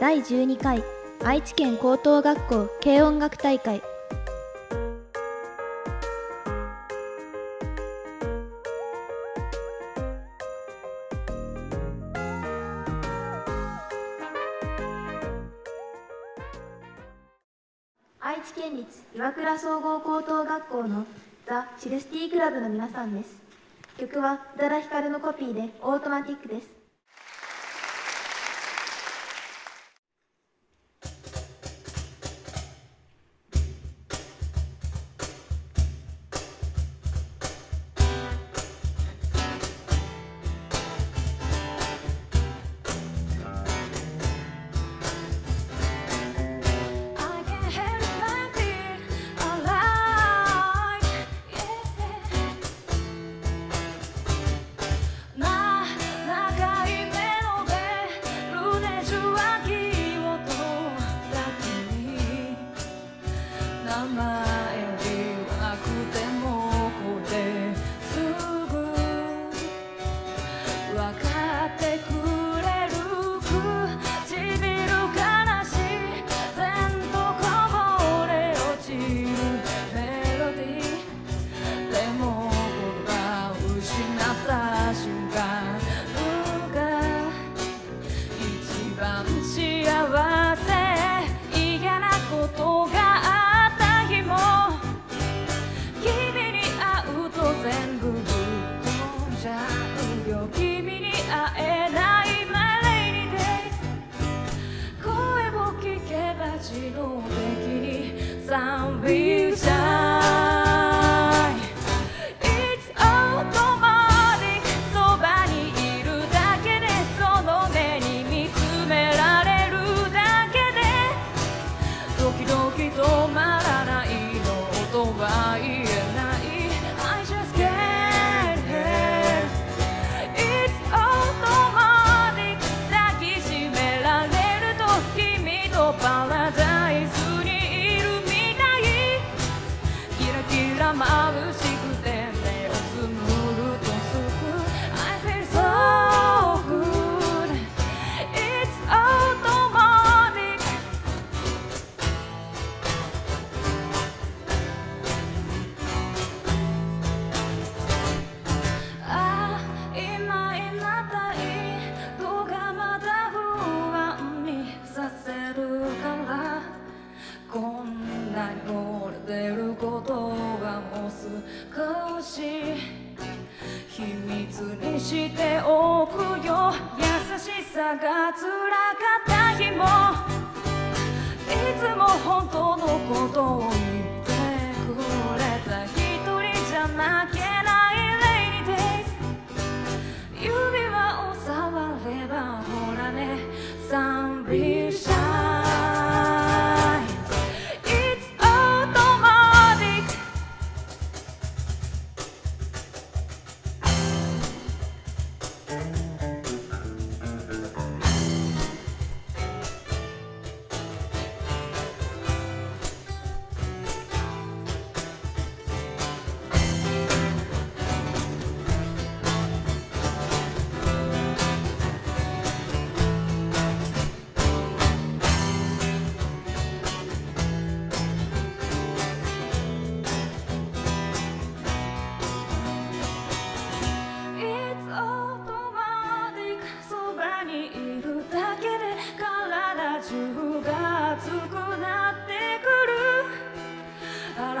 第12回愛知県高等学校軽音楽大会。愛知県立岩倉総合高等学校のザ・シルスティークラブの皆さんです。曲は宇多田ヒカルのコピーでオートマティックです。stole my つにしておくよ。優しさがつらかった日も。いつも本当のことを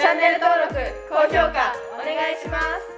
チャンネル登録高評価お願いします。